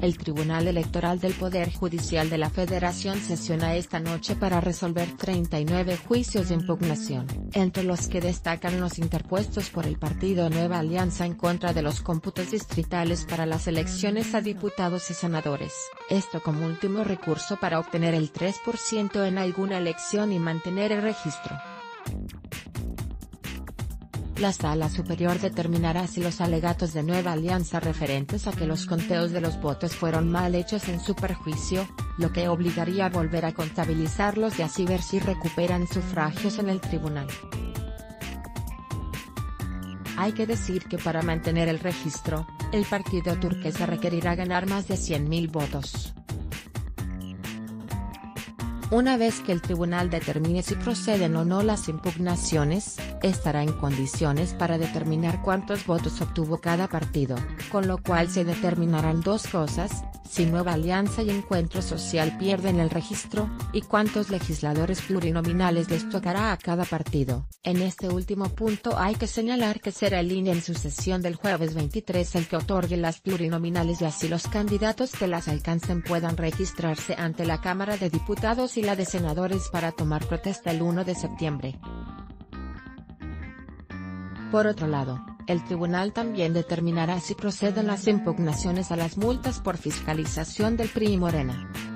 El Tribunal Electoral del Poder Judicial de la Federación sesiona esta noche para resolver 39 juicios de impugnación, entre los que destacan los interpuestos por el partido Nueva Alianza en contra de los cómputos distritales para las elecciones a diputados y senadores, esto como último recurso para obtener el 3% en alguna elección y mantener el registro. La Sala Superior determinará si los alegatos de Nueva Alianza referentes a que los conteos de los votos fueron mal hechos en su perjuicio, lo que obligaría a volver a contabilizarlos y así ver si recuperan sufragios en el tribunal. Hay que decir que para mantener el registro, el partido turquesa requerirá ganar más de 100.000 votos. Una vez que el tribunal determine si proceden o no las impugnaciones, estará en condiciones para determinar cuántos votos obtuvo cada partido, con lo cual se determinarán dos cosas, si Nueva Alianza y Encuentro Social pierden el registro, y cuántos legisladores plurinominales les tocará a cada partido. En este último punto hay que señalar que será el INE en su sesión del jueves 23 el que otorgue las plurinominales y así los candidatos que las alcancen puedan registrarse ante la Cámara de Diputados y la de Senadores para tomar protesta el 1 de septiembre. Por otro lado, el tribunal también determinará si proceden las impugnaciones a las multas por fiscalización del PRI y Morena.